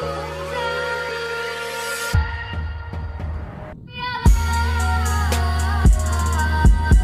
Bye.